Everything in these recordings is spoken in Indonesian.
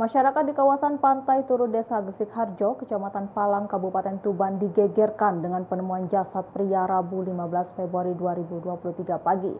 Masyarakat di kawasan pantai Turu Desa Gesik Harjo, Kecamatan Palang, Kabupaten Tuban digegerkan dengan penemuan jasad pria Rabu 15 Februari 2023 pagi.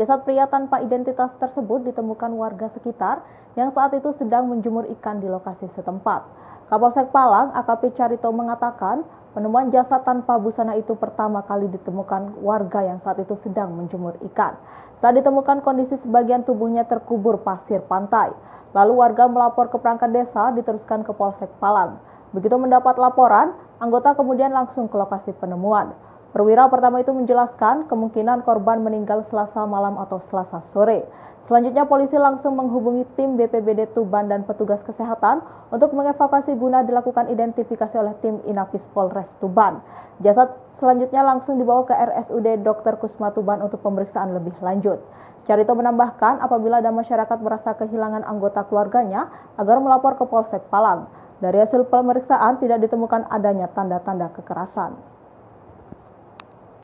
Jasad pria tanpa identitas tersebut ditemukan warga sekitar yang saat itu sedang menjemur ikan di lokasi setempat. Kapolsek Palang, AKP Carito mengatakan penemuan jasad tanpa busana itu pertama kali ditemukan warga yang saat itu sedang menjemur ikan. Saat ditemukan kondisi sebagian tubuhnya terkubur pasir pantai. Lalu warga melapor ke perangkat desa diteruskan ke Polsek Palang. Begitu mendapat laporan, anggota kemudian langsung ke lokasi penemuan. Perwira pertama itu menjelaskan kemungkinan korban meninggal selasa malam atau selasa sore. Selanjutnya polisi langsung menghubungi tim BPBD Tuban dan petugas kesehatan untuk mengevakuasi guna dilakukan identifikasi oleh tim Inafis Polres Tuban. Jasad selanjutnya langsung dibawa ke RSUD Dr. Kusma Tuban untuk pemeriksaan lebih lanjut. Carito menambahkan apabila ada masyarakat merasa kehilangan anggota keluarganya agar melapor ke Polsek Palang. Dari hasil pemeriksaan tidak ditemukan adanya tanda-tanda kekerasan.